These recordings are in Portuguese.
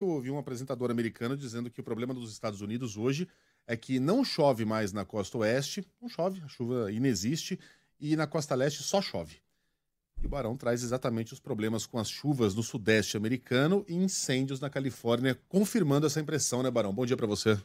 Eu ouvi um apresentador americano dizendo que o problema dos Estados Unidos hoje é que não chove mais na costa oeste, não chove, a chuva inexiste, e na costa leste só chove. E o Barão traz exatamente os problemas com as chuvas no sudeste americano e incêndios na Califórnia, confirmando essa impressão, né, Barão? Bom dia para você.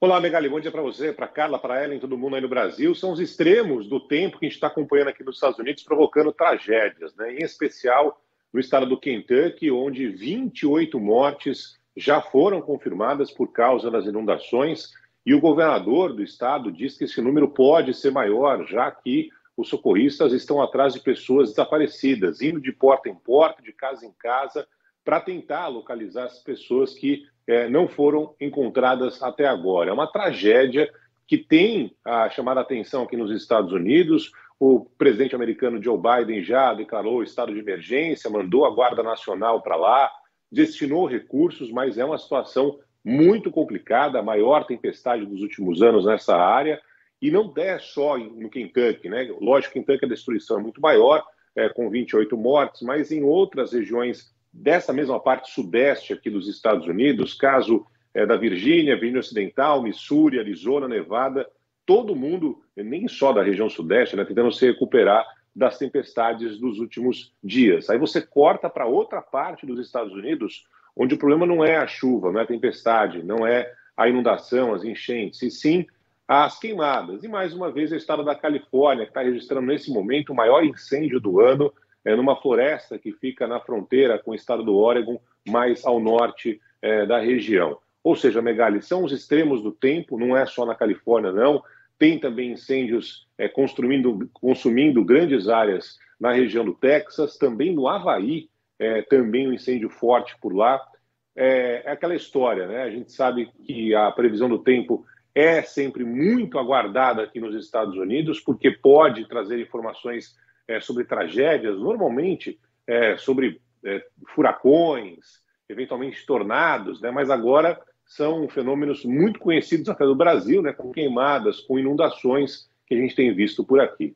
Olá, Megali, bom dia para você, para Carla, para Ellen, todo mundo aí no Brasil. São os extremos do tempo que a gente está acompanhando aqui nos Estados Unidos, provocando tragédias, né? em especial no estado do Kentucky, onde 28 mortes já foram confirmadas por causa das inundações. E o governador do estado diz que esse número pode ser maior, já que os socorristas estão atrás de pessoas desaparecidas, indo de porta em porta, de casa em casa, para tentar localizar as pessoas que é, não foram encontradas até agora. É uma tragédia que tem a chamar a atenção aqui nos Estados Unidos. O presidente americano Joe Biden já declarou estado de emergência, mandou a Guarda Nacional para lá, destinou recursos, mas é uma situação muito complicada, a maior tempestade dos últimos anos nessa área. E não é só no Kentucky, né? Lógico que Kentucky a destruição é muito maior, é, com 28 mortes, mas em outras regiões dessa mesma parte sudeste aqui dos Estados Unidos, caso é, da Virgínia, Virgínia Ocidental, Missouri, Arizona, Nevada, todo mundo, nem só da região sudeste, né, tentando se recuperar das tempestades dos últimos dias. Aí você corta para outra parte dos Estados Unidos, onde o problema não é a chuva, não é a tempestade, não é a inundação, as enchentes, e sim as queimadas. E mais uma vez, o estado da Califórnia, que está registrando nesse momento o maior incêndio do ano, é, numa floresta que fica na fronteira com o estado do Oregon, mais ao norte é, da região. Ou seja, Megali, são os extremos do tempo, não é só na Califórnia, não. Tem também incêndios é, consumindo grandes áreas na região do Texas, também no Havaí, é, também um incêndio forte por lá. É, é aquela história, né? A gente sabe que a previsão do tempo é sempre muito aguardada aqui nos Estados Unidos, porque pode trazer informações é, sobre tragédias, normalmente é, sobre é, furacões, eventualmente tornados, né? mas agora são fenômenos muito conhecidos até do Brasil, né? com queimadas, com inundações que a gente tem visto por aqui.